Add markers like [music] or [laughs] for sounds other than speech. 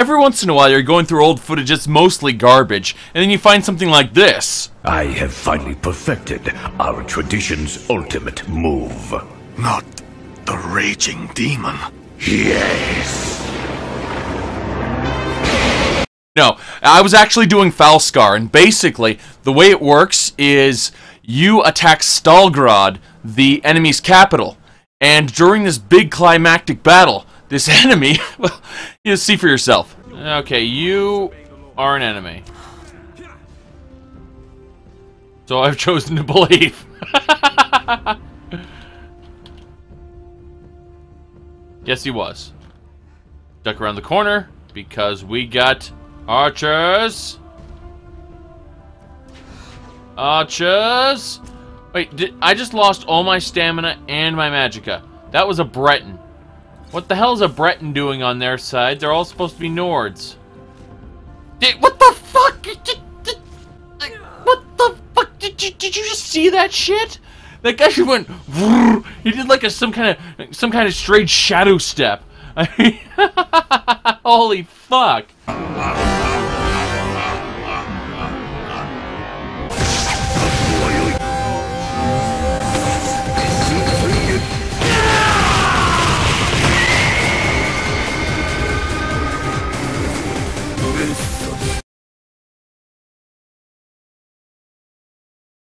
Every once in a while, you're going through old footage that's mostly garbage, and then you find something like this. I have finally perfected our tradition's ultimate move. Not the raging demon. Yes. No, I was actually doing Falskaar, and basically, the way it works is you attack Stalgrad, the enemy's capital, and during this big climactic battle, this [laughs] enemy, well, you see for yourself. Okay, you are an enemy. So I've chosen to believe. [laughs] yes, he was. Duck around the corner because we got archers. Archers. Wait, did, I just lost all my stamina and my magicka. That was a Breton. What the hell is a Breton doing on their side? They're all supposed to be Nords. Did, what the fuck? Did, did, what the fuck? Did you, did you just see that shit? That guy just went. He did like a some kind of some kind of strange shadow step. [laughs] Holy fuck! This